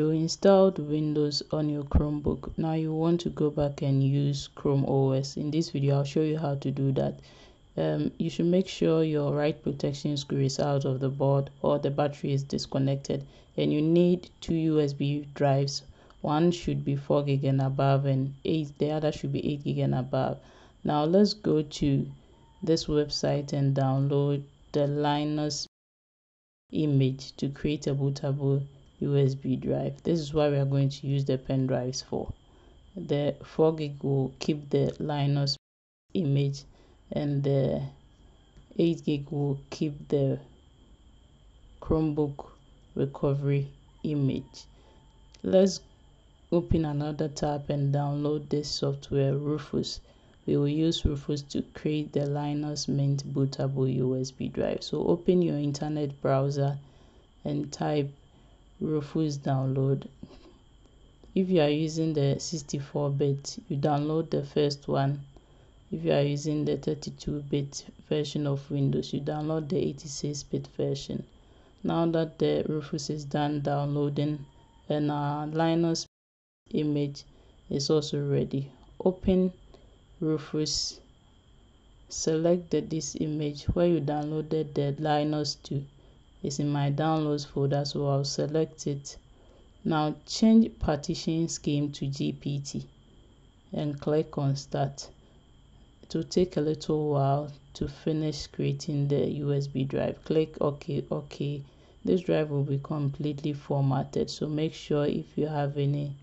you installed windows on your chromebook. Now you want to go back and use chrome os in this video i'll show you how to do that. Um, you should make sure your write protection screw is out of the board or the battery is disconnected and you need two usb drives. One should be 4 gig and above and 8 the other should be 8 gig and above. Now let's go to this website and download the linus image to create a bootable USB drive. This is why we are going to use the pen drives for. The 4 gig will keep the Linus image and the 8 gig will keep the Chromebook recovery image. Let's open another tab and download this software Rufus. We will use Rufus to create the Linus Mint bootable USB drive. So open your internet browser and type Rufus download. If you are using the 64 bit, you download the first one. If you are using the 32 bit version of Windows, you download the 86 bit version. Now that the Rufus is done downloading and our Linus image is also ready, open Rufus, select the, this image where you downloaded the Linus to is in my downloads folder so I'll select it. Now change partition scheme to GPT and click on start. It will take a little while to finish creating the USB drive. Click OK OK. This drive will be completely formatted so make sure if you have any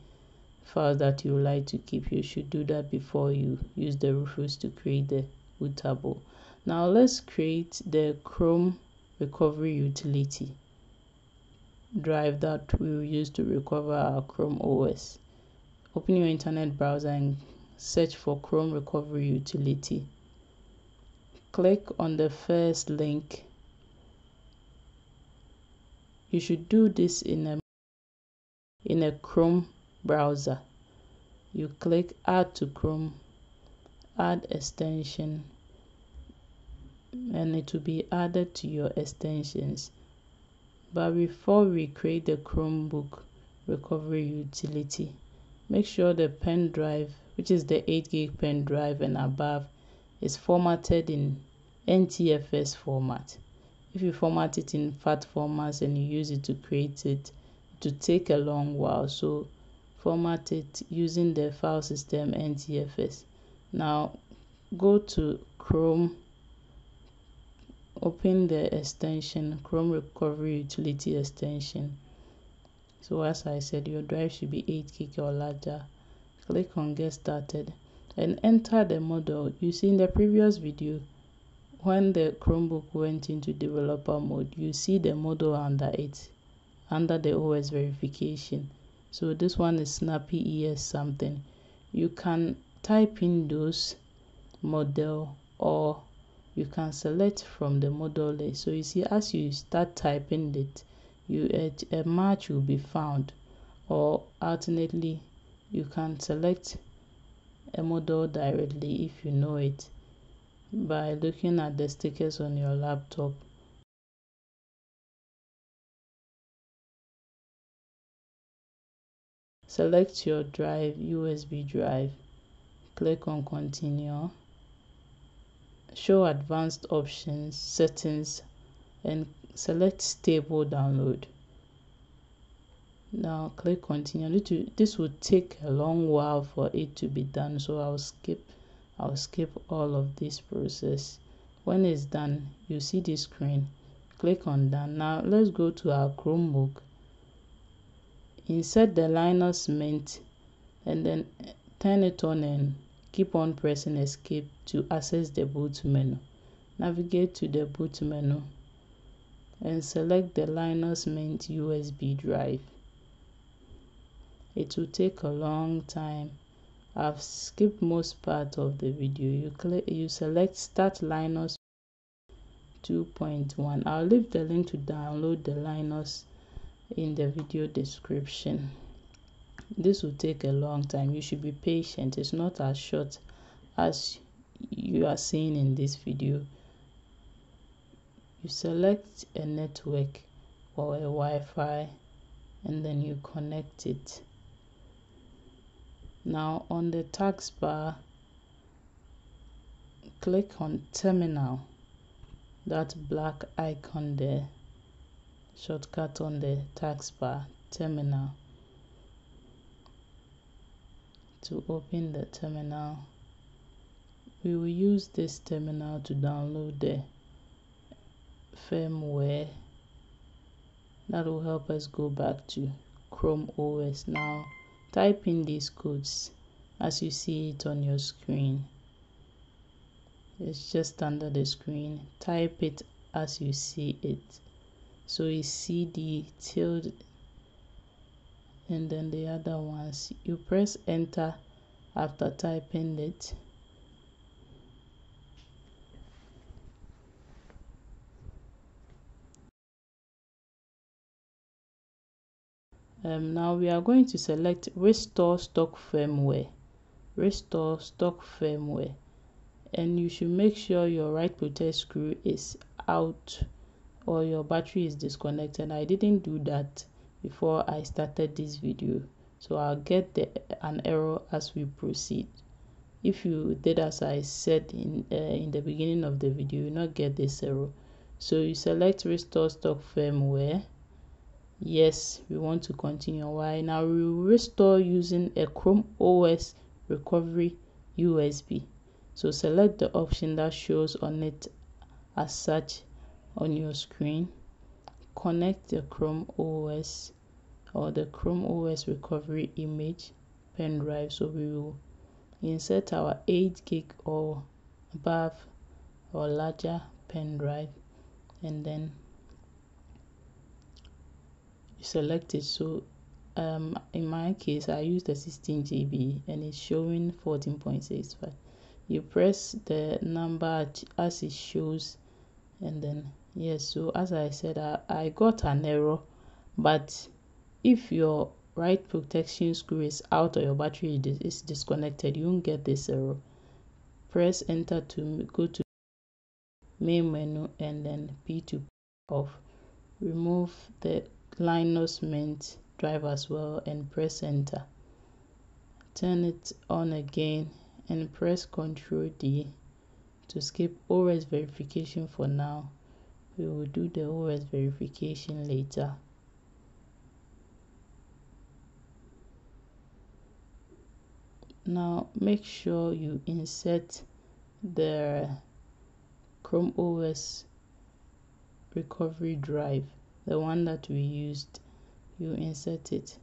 files that you like to keep you should do that before you use the Rufus to create the bootable. Now let's create the Chrome recovery utility drive that we will use to recover our Chrome OS. Open your internet browser and search for Chrome recovery utility. Click on the first link. You should do this in a in a Chrome browser. You click add to Chrome, add extension Mm-hmm. and it will be added to your extensions. But before we create the Chromebook recovery utility, make sure the pen drive, which is the 8 gig pen drive and above, is formatted in NTFS format. If you format it in FAT formats and you use it to create it, it will take a long while. So format it using the file system NTFS. Now go to Chrome open the extension chrome recovery utility extension. So as i said your drive should be 8 gig or larger. Click on get started and enter the model. You see in the previous video when the chromebook went into developer mode you see the model under it under the os verification. So this one is snappy es something. You can type in those model or you can select from the model list. So you see as you start typing it you a, match will be found. Or alternately you can select a model directly if you know it by looking at the stickers on your laptop. Select your drive USB drive. Click on continue show advanced options settings and select stable download. Now click continue. This will take a long while for it to be done so i'll skip i'll skip all of this process. When it's done you see this screen. Click on done. Now let's go to our chromebook. Insert the linus mint and then turn it on and Keep on pressing escape to access the boot menu. Navigate to the boot menu and select the Linus Mint USB drive. It will take a long time. I've skipped most part of the video. You you select Start Linus 2.1. I'll leave the link to download the Linus in the video description this will take a long time. You should be patient. It's not as short as you are seeing in this video. You select a network or a Wi-Fi and then you connect it. Now on the taskbar click on terminal. That black icon there shortcut on the taskbar terminal to open the terminal. We will use this terminal to download the firmware that will help us go back to Chrome OS now type in these codes as you see it on your screen. It's just under the screen. Type it as you see it. So it's cd tilde and then the other ones. You press enter after typing it. Um, now we are going to select restore stock firmware. Restore stock firmware. And you should make sure your write protect screw is out or your battery is disconnected. I didn't do that before i started this video. So i'll get the, an error as we proceed. If you did as i said in uh, in the beginning of the video you will not get this error. So you select restore stock firmware. Yes we want to continue. Why? Now we restore using a chrome os recovery usb so select the option that shows on it as such on your screen connect the chrome os or the chrome os recovery image pen drive. So we will insert our 8 gig or above or larger pen drive and then select it. So um in my case i used the 16 gb and it's showing 14.65 you press the number as it shows and then yes so as i said i, I got an error but if your write protection screw is out or your battery is disconnected you won't get this error. Press enter to go to main menu and then p2 off. Remove the linux mint drive as well and press enter. Turn it on again and press Ctrl D to skip OS verification for now. We will do the OS verification later. Now make sure you insert the Chrome OS recovery drive, the one that we used. You insert it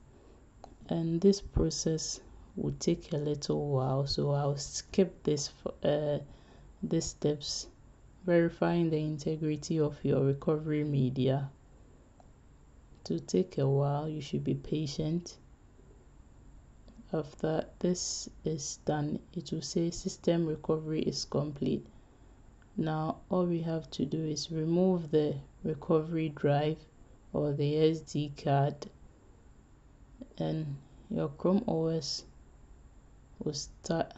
and this process will take a little while so I'll skip this uh, these steps verifying the integrity of your recovery media. To take a while you should be patient. After this is done it will say system recovery is complete. Now all we have to do is remove the recovery drive or the SD card and your Chrome OS will start.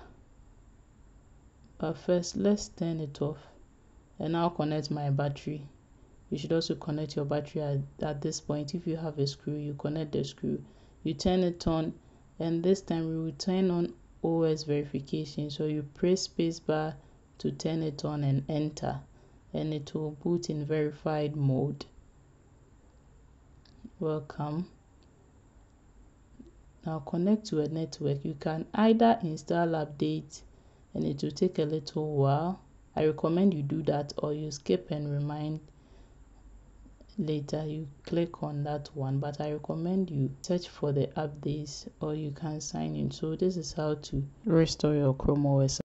But first let's turn it off and now connect my battery. You should also connect your battery at, at this point. If you have a screw you connect the screw. You turn it on and this time we will turn on OS verification. So you press spacebar to turn it on and enter and it will boot in verified mode. Welcome. Now connect to a network. You can either install update and it will take a little while. I recommend you do that or you skip and remind later. You click on that one but i recommend you search for the updates or you can sign in. So this is how to restore your chrome os